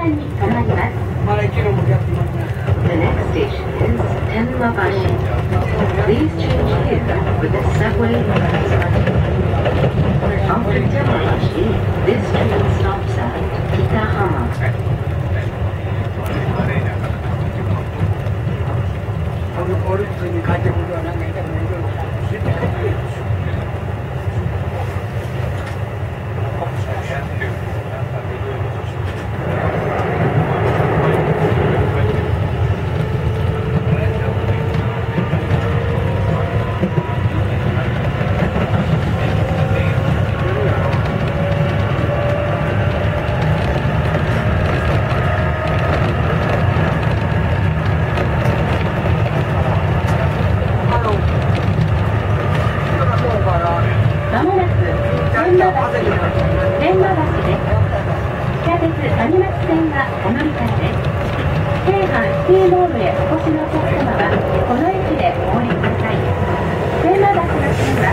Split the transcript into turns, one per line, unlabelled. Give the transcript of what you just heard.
番に止まります
まだ1キロもやってますね
The next station is Tenmabashi. Please change here with the subway After Tenmabashi, this train stops at Kitahama.
天満電話橋です地下鉄町線がお乗り換えです。京阪ティールへお越しのお客様はこの駅でお降りください天満橋の線は